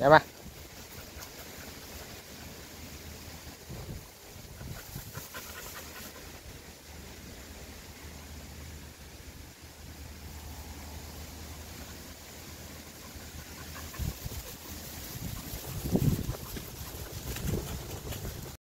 来吧